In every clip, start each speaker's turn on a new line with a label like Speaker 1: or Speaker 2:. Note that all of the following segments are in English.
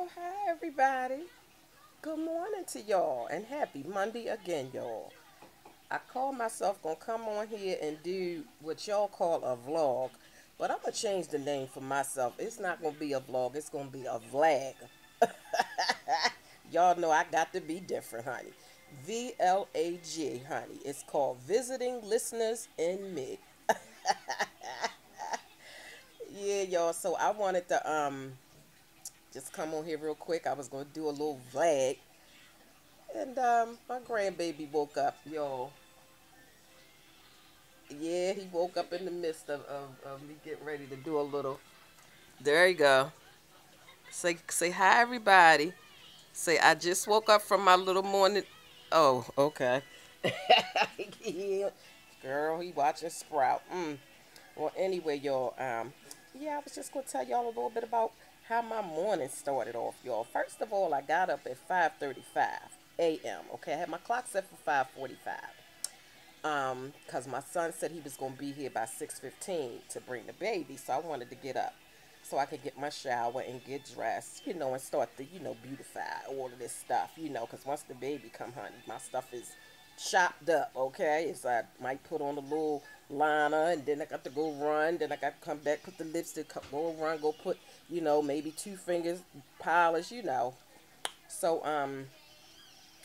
Speaker 1: Well, hi everybody. Good morning to y'all and happy Monday again, y'all. I call myself gonna come on here and do what y'all call a vlog, but I'm gonna change the name for myself. It's not gonna be a vlog, it's gonna be a vlag. y'all know I got to be different, honey. V L A G, honey. It's called Visiting Listeners in Me. yeah, y'all. So I wanted to um just come on here real quick. I was gonna do a little vlog, and um my grandbaby woke up, y'all. Yeah, he woke up in the midst of, of, of me getting ready to do a little. There you go. Say say hi everybody. Say I just woke up from my little morning. Oh, okay. Girl, he watching Sprout. Mm. Well, anyway, y'all. Um, yeah, I was just gonna tell y'all a little bit about how my morning started off, y'all. First of all, I got up at 5:35 a.m. Okay, I had my clock set for 5:45 um because my son said he was going to be here by 6.15 to bring the baby so i wanted to get up so i could get my shower and get dressed you know and start to you know beautify all of this stuff you know because once the baby come honey my stuff is chopped up okay so i might put on a little liner and then i got to go run then i got to come back put the lipstick go run go put you know maybe two fingers polish you know so um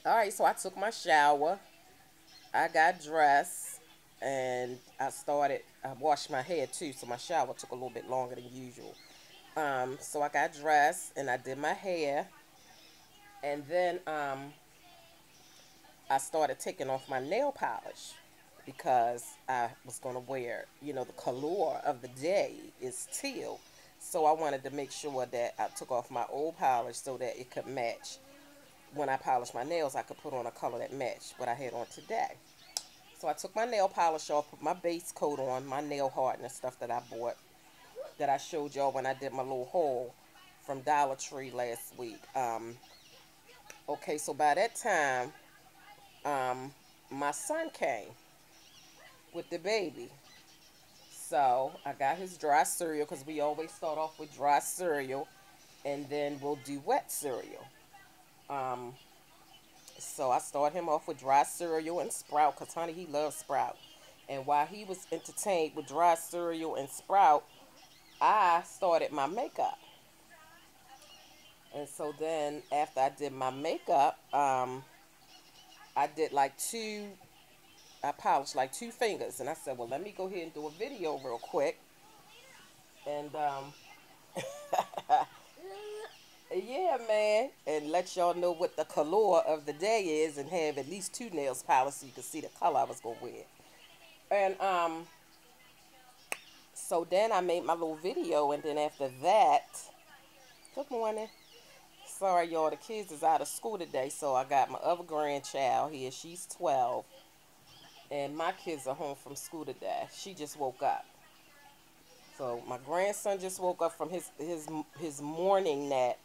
Speaker 1: all right so i took my shower I got dressed and I started, I washed my hair too, so my shower took a little bit longer than usual. Um, so I got dressed and I did my hair. And then um, I started taking off my nail polish because I was going to wear, you know, the color of the day is teal. So I wanted to make sure that I took off my old polish so that it could match when I polish my nails, I could put on a color that matched what I had on today. So I took my nail polish off, put my base coat on, my nail hardener stuff that I bought, that I showed y'all when I did my little haul from Dollar Tree last week. Um, okay, so by that time, um, my son came with the baby. So I got his dry cereal because we always start off with dry cereal and then we'll do wet cereal. Um, so I started him off with dry cereal and Sprout because, honey, he loves Sprout. And while he was entertained with dry cereal and Sprout, I started my makeup. And so then after I did my makeup, um, I did like two, I polished like two fingers. And I said, well, let me go ahead and do a video real quick. And um, Yeah, man. And let y'all know what the color of the day is and have at least two nails polished so you can see the color I was going to wear. And, um, so then I made my little video and then after that, good morning. Sorry, y'all, the kids is out of school today, so I got my other grandchild here. She's 12. And my kids are home from school today. She just woke up. So my grandson just woke up from his his his morning nap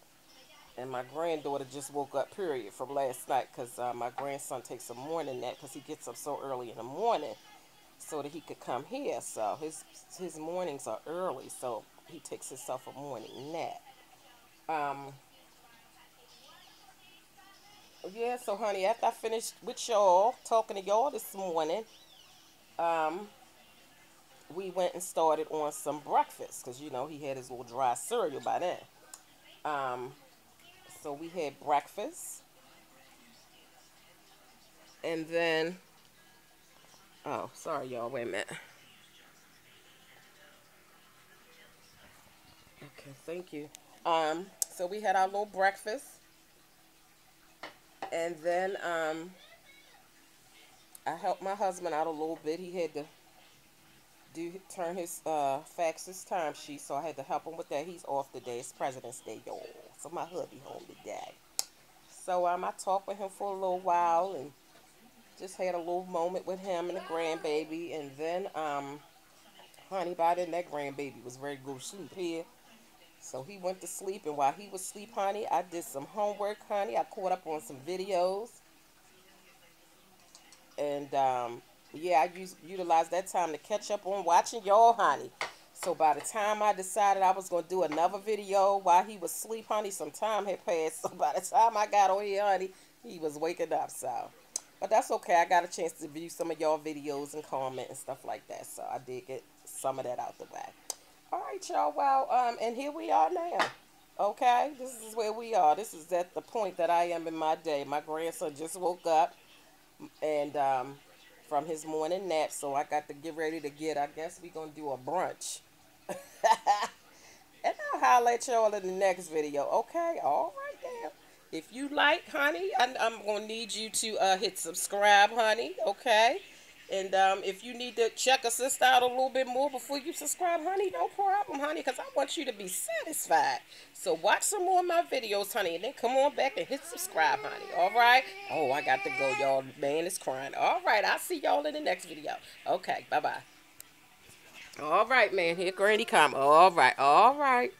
Speaker 1: and my granddaughter just woke up, period, from last night because uh, my grandson takes a morning nap because he gets up so early in the morning so that he could come here. So his his mornings are early, so he takes himself a morning nap. Um, yeah, so honey, after I finished with y'all, talking to y'all this morning, um, we went and started on some breakfast because, you know, he had his little dry cereal by then. Um, so we had breakfast. And then, oh, sorry, y'all. Wait a minute. Okay, thank you. Um, so we had our little breakfast. And then um, I helped my husband out a little bit. He had to do turn his uh, fax his time sheet, so I had to help him with that. He's off today. It's President's Day, y'all. So my hubby home today. So um, I talked with him for a little while and just had a little moment with him and the grandbaby. And then, um, honey, by then that grandbaby was ready to go sleep here. So he went to sleep, and while he was asleep, honey, I did some homework, honey. I caught up on some videos. And, um, yeah, I used, utilized that time to catch up on watching y'all, honey. So by the time I decided I was going to do another video while he was asleep, honey, some time had passed. So by the time I got on here, honey, he was waking up. So, but that's okay. I got a chance to view some of y'all videos and comment and stuff like that. So I did get some of that out the way. All right, y'all. Well, um, and here we are now. Okay, this is where we are. This is at the point that I am in my day. My grandson just woke up, and um, from his morning nap, so I got to get ready to get. I guess we're gonna do a brunch. and I'll at y'all in the next video. Okay, all right then. If you like, honey, I, I'm going to need you to uh, hit subscribe, honey, okay? And um, if you need to check a sister out a little bit more before you subscribe, honey, no problem, honey, because I want you to be satisfied. So watch some more of my videos, honey, and then come on back and hit subscribe, honey, all right? Oh, I got to go, y'all. Man is crying. All right, I'll see y'all in the next video. Okay, bye-bye. All right, man. Here Granny come. All right. All right.